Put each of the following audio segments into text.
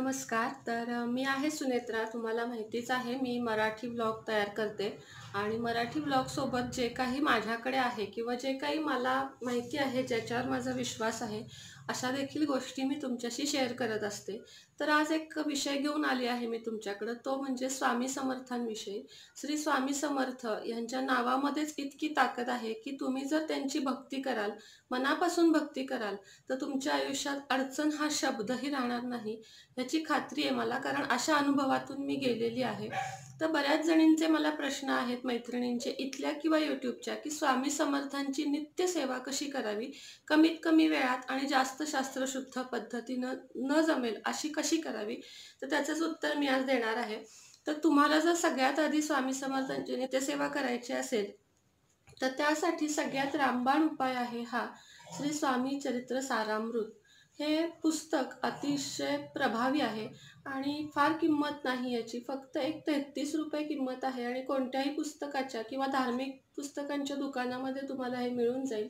नमस्कार. तर मी आहे सुनेत्रा. तुम्हाला माहितीच आहे मी मराठी ब्लॉग तयार करते. आणि मराठी ब्लॉगसोबत जे काही माझ्याकडे आहे किंवा जे काही मला माहिती आहे ज्याच्यावर माझा विश्वास आहे अशा देखील गोष्टी मी तुमच्याशी शेअर करत असते. तर आज एक विषय घेऊन आली आहे मी तुमच्याकडं. तो म्हणजे स्वामी समर्थांविषयी. श्री स्वामी समर्थ यांच्या नावामध्येच इतकी ताकद आहे की तुम्ही जर त्यांची भक्ती कराल मनापासून भक्ती कराल तर तुमच्या आयुष्यात अडचण हा शब्दही राहणार नाही याची खात्री आहे मला. कारण अशा अनुभवातून मी गेलेली आहे. तर बऱ्याच जणींचे मला प्रश्न आहेत मैत्रिणींचे इथल्या किंवा यूट्यूबच्या की स्वामी समर्थांची नित्य सेवा कशी करावी कमीत कमी वेळात आणि जास्त शास्त्रशुद्ध पद्धतीनं न जमेल अशी कशी करावी तर त्याचंच उत्तर मी आज देणार आहे. तर तुम्हाला जर सगळ्यात आधी स्वामी समर्थांची नित्यसेवा करायची असेल तर त्यासाठी सगळ्यात रामबाण उपाय आहे हा श्री स्वामी चरित्र सारामृत. हे पुस्तक अतिशय प्रभावी आहे. आणि फार किंमत नाही याची. फक्त एक तेहतीस रुपये किंमत आहे आणि कोणत्याही पुस्तकाच्या किंवा धार्मिक पुस्तकांच्या दुकानामध्ये तुम्हाला हे मिळून जाईल.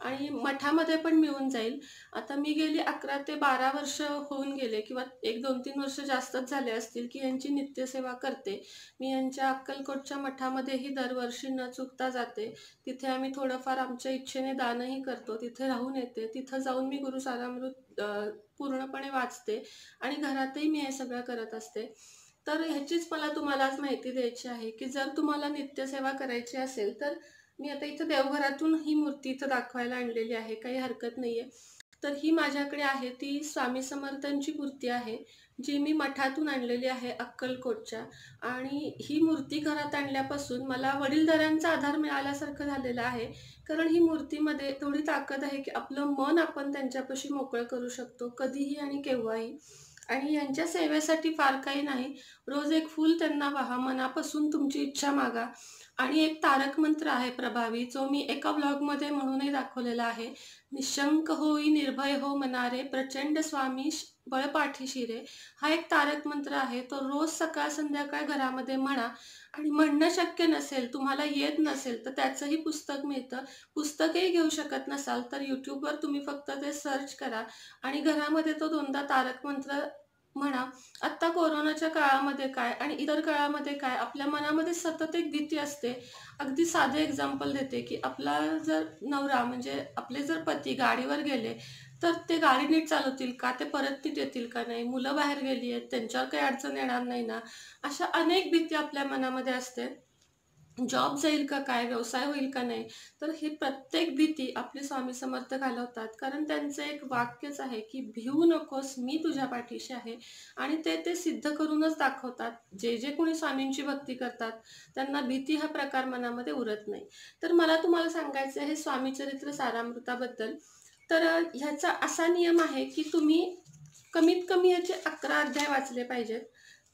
आणि मठामध्ये पण मिळून जाईल. आता मी गेली अकरा ते बारा वर्ष होऊन गेले किंवा एक दोन तीन वर्ष जास्तच झाले असतील की यांची नित्यसेवा करते. मी यांच्या अक्कलकोटच्या मठामध्येही दरवर्षी न चुकता जाते. तिथे आम्ही थोडंफार आमच्या इच्छेने दानही करतो. तिथे राहून येते. तिथं जाऊन मी गुरु सारामृत पूर्णपणे वाचते आणि घरातही मी हे सगळं करत असते. तर ह्याचीच मला तुम्हाला आज माहिती द्यायची आहे की जर तुम्हाला नित्यसेवा करायची असेल तर मी आता इथं देवघरातून ही मूर्ती इथं दाखवायला आणलेली आहे. काही हरकत नाही आहे तर ही माझ्याकडे आहे ती स्वामी समर्थांची मूर्ती आहे जी मी मठातून आणलेली आहे अक्कलकोटच्या. आणि ही मूर्ती घरात आणल्यापासून मला वडीलधाऱ्यांचा आधार मिळाल्यासारखं झालेलं आहे कारण ही मूर्तीमध्ये थोडी ताकद आहे की आपलं मन आपण त्यांच्यापाशी मोकळं करू शकतो कधीही आणि केव्हाही. आणि यांच्या सेवेसाठी फार काही नाही रोज एक फूल त्यांना वाहा मनापासून तुमची इच्छा मागा. आणि एक तारक मंत्र आहे प्रभावी जो मी एका ब्लॉगमध्ये म्हणूनही दाखवलेला आहे. निशंक होई निर्भय हो मनारे प्रचंड स्वामी श- बळपाठी शिरे. हा एक तारक मंत्र आहे. तो रोज सकाळ संध्याकाळ घरामध्ये म्हणा आणि म्हणणं शक्य नसेल तुम्हाला येत नसेल तर त्याचंही पुस्तक मिळतं. पुस्तकही घेऊ शकत नसाल तर यूट्यूबवर तुम्ही फक्त ते सर्च करा आणि घरामध्ये तो दोनदा तारक मंत्र म्हणा आत्ता कोरोनाच्या काळामध्ये काय आणि इतर काळामध्ये काय आपल्या मनामध्ये सतत एक भीती असते. अगदी साधे एक्झाम्पल देते की आपला जर नवरा म्हणजे आपले जर पती गाडीवर गेले तर ते गाडी नीट चालवतील का ते परत नीट येतील का नाही मुलं बाहेर गेली आहेत त्यांच्यावर काही अडचण येणार नाही ना अशा अनेक भीती आपल्या मनामध्ये असते. जॉब जाईल का काय व्यवसाय होईल का नाही तर ही प्रत्येक भीती आपले स्वामी समर्थ घालवतात. कारण त्यांचं एक वाक्यच आहे की भिवू नकोस मी तुझ्या पाठीशी आहे. आणि ते ते सिद्ध करूनच दाखवतात. जे जे कोणी स्वामींची भक्ती करतात त्यांना भीती हा प्रकार मनामध्ये उरत नाही. तर मला तुम्हाला सांगायचं आहे स्वामी चरित्र सारामृताबद्दल. तर ह्याचा असा नियम आहे की तुम्ही कमीत कमी याचे अकरा अध्याय वाचले पाहिजेत.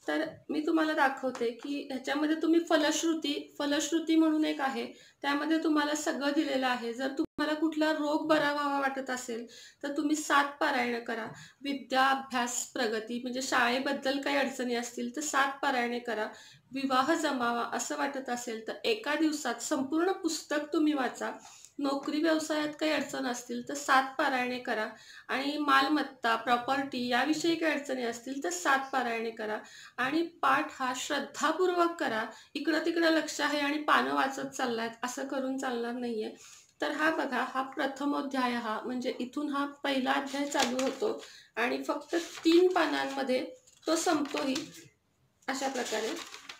तर मी तुम्हाला दाखवते की ह्याच्यामध्ये तुम्ही फलश्रुती फलश्रुती म्हणून एक आहे. त्यामध्ये तुम्हाला सगळं दिलेलं आहे. जर तुम्हाला कुठला रोग बरा व्हावा वाटत असेल तर तुम्ही सात पारायणं करा. विद्या अभ्यास प्रगती म्हणजे शाळेबद्दल काही अडचणी असतील तर सात पारायणे करा. विवाह जमावा असं वाटत असेल तर एका दिवसात संपूर्ण पुस्तक तुम्ही वाचा. नोकरी व्यवसायात काही अडचण असतील तर सात पारायणे करा. आणि मालमत्ता प्रॉपर्टी याविषयी काही अडचणी असतील तर सात पारायणे करा. आणि पाठ हा श्रद्धापूर्वक करा. इकडं तिकडं लक्ष आहे आणि पानं वाचत चाललायत असं करून चालणार नाही आहे तर हा बघा हा प्रथमोध्याय हा म्हणजे इथून हा पहिला अध्याय चालू होतो. आणि फक्त तीन पानांमध्ये तो संपतोही अशा प्रकारे.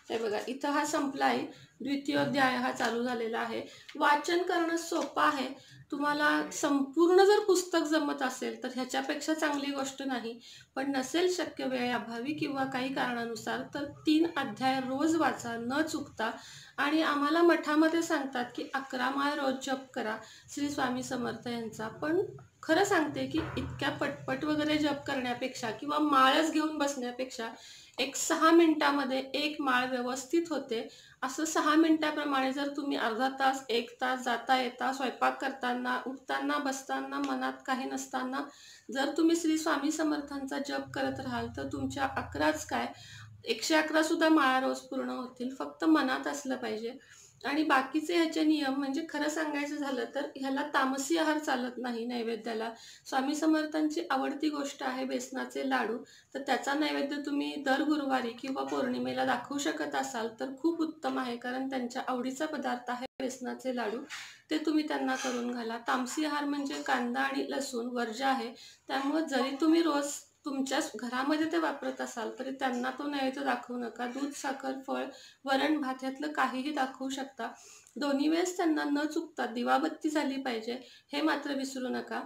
हे बघा इथं हा संपला आहे द्वितीयोध्याय हा चालू झालेला आहे. वाचन करणं सोपं आहे. तुम्हाला संपूर्ण जर पुस्तक जमत असेल तर ह्याच्यापेक्षा चांगली गोष्ट नाही. पण नसेल शक्य वेळेअभावी किंवा काही कारणानुसार तर तीन अध्याय रोज वाचा न चुकता. आणि आम्हाला मठामध्ये सांगतात की अकरा माळ रोज जप करा. श्री स्वामी समर्थ यांचा. पण खरं सांगते की इतक्या पटपट वगैरे जप करण्यापेक्षा किंवा माळच घेऊन बसण्यापेक्षा एक सहा मिनटामध्ये एक माळ व्यवस्थित होते. असं सहा मिनटाप्रमाणे जर तुम्ही अर्धा तास एक तास जाता येता स्वयंपाक करताना उठताना बसताना मनात काही नसताना जर तुम्ही श्री स्वामी समर्थांचा जप करत राहाल तर तुमच्या अकराच काय? एकशे अकरासुद्धा माळा रोज पूर्ण होतील. फक्त मनात असलं पाहिजे. आणि बाकीचे ह्याचे नियम म्हणजे खरं सांगायचं झालं तर ह्याला तामसी आहार चालत नाही नैवेद्याला. स्वामी समर्थांची आवडती गोष्ट आहे बेसनाचे लाडू. तर त्याचा नैवेद्य तुम्ही दर गुरुवारी किंवा पौर्णिमेला दाखवू शकत असाल तर खूप उत्तम आहे कारण त्यांच्या आवडीचा पदार्थ आहे बेसनाचे लाडू. ते तुम्ही त्यांना करून घाला. तामसी आहार म्हणजे कांदा आणि लसूण वर्ज आहे. त्यामुळे जरी तुम्ही रोज तुमच्या घरामध्ये ते वापरत असाल तरी त्यांना तो नैवेद्य दाखवू नका. दूध साखर फळ वरण भात यातलं काहीही दाखवू शकता. दोन्ही वेळेस त्यांना न चुकता दिवाबत्ती झाली पाहिजे हे मात्र विसरू नका.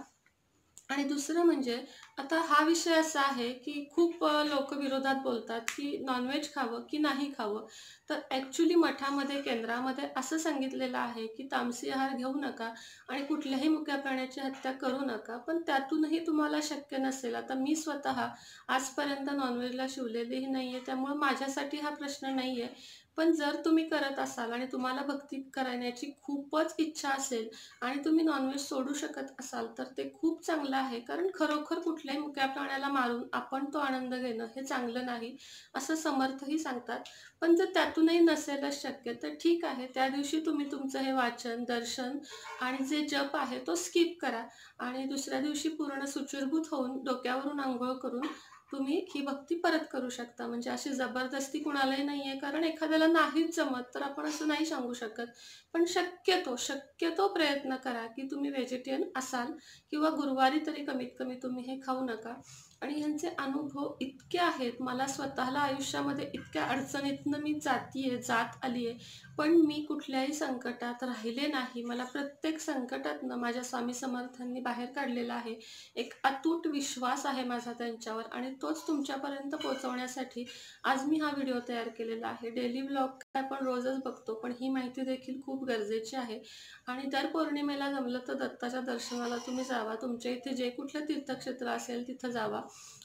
आणि दुसरं म्हणजे आता हा विषय असा आहे की खूप लोक विरोधात बोलतात की नॉनव्हेज खावं की नाही खावं. तर ॲक्च्युली मठामध्ये केंद्रामध्ये असं सांगितलेलं आहे की तामसी आहार घेऊ नका आणि कुठल्याही मुक्या प्राण्याची हत्या करू नका. पण त्यातूनही तुम्हाला शक्य नसेल. आता मी स्वतः आजपर्यंत नॉनव्हेजला शिवलेलीही नाही आहे त्यामुळे माझ्यासाठी हा प्रश्न नाही आहे पण जर तुम्ही करत असाल आणि तुम्हाला भक्ती करण्याची खूपच इच्छा असेल आणि तुम्ही नॉनव्हेज सोडू शकत असाल तर ते खूप चांगलं आहे. कारण खरोखर कुठल्याही मुक्या प्राण्याला मारून आपण तो आनंद घेणं हे चांगलं नाही असं समर्थही सांगतात. पण जर त्यातूनही नसेलच शक्य तर ठीक आहे. त्या दिवशी तुम्ही तुमचं हे वाचन दर्शन आणि जे जप आहे तो स्किप करा आणि दुसऱ्या दिवशी पूर्ण सुचूरभूत होऊन डोक्यावरून आंघोळ करून तुम्ही ही भक्ती परत करू शकता. म्हणजे अशी जबरदस्ती कुणालाही नाही आहे कारण एखाद्याला नाहीच जमत तर आपण असं नाही सांगू शकत. पण शक्यतो शक्यतो प्रयत्न करा की तुम्ही व्हेजिटेरियन असाल किंवा गुरुवारी तरी कमीत कमी तुम्ही हे खाऊ नका. आणि ह्यांचे अनुभव इतके आहेत मला स्वतःला आयुष्यामध्ये इतक्या अडचणीतनं मी जाती आहे जात आली आहे पण मी कुठल्याही संकटात राहिले नाही. मला प्रत्येक संकटातनं माझ्या स्वामी समर्थांनी बाहेर काढलेला आहे. एक अतूट विश्वास आहे माझा त्यांच्यावर आणि तोच तुमच्यापर्यंत पोहोचवण्यासाठी आज मी हा व्हिडिओ तयार केलेला आहे. डेली ब्लॉग काय आपण रोजच बघतो पण ही माहिती देखील खूप गरजेची आहे. आणि दर पौर्णिमेला जमलं तर दत्ताच्या दर्शनाला तुम्ही जावा. तुमच्या इथे जे कुठलं तीर्थक्षेत्र असेल तिथं जावा.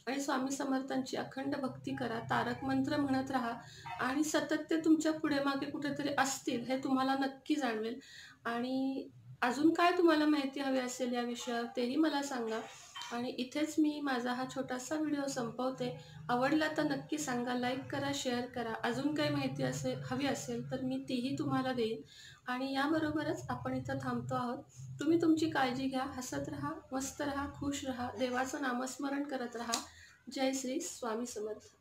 आणि स्वामी समर्थांची अखंड भक्ती करा. तारक मंत्र म्हणत राहा. आणि सतत ते तुमच्यापुढे मागे कुठेतरी असतील हे तुम्हाला नक्की जाणवेल. आणि अजून काय तुम्हाला माहिती हवी असेल या विषयावर तेही मला सांगा. आणि इथेच मी माझा हा छोटासा व्हिडिओ संपवते. आवडला तर नक्की सांगा लाईक करा शेअर करा. अजून काही माहिती असेल हवी असेल तर मी तीही तुम्हाला देईन. आणि याबरोबरच आपण इथं थांबतो आहोत. तुम्ही तुमची काळजी घ्या हसत राहा मस्त राहा खुश राहा देवाचं नामस्मरण करत राहा. जय श्री स्वामी समर्थ.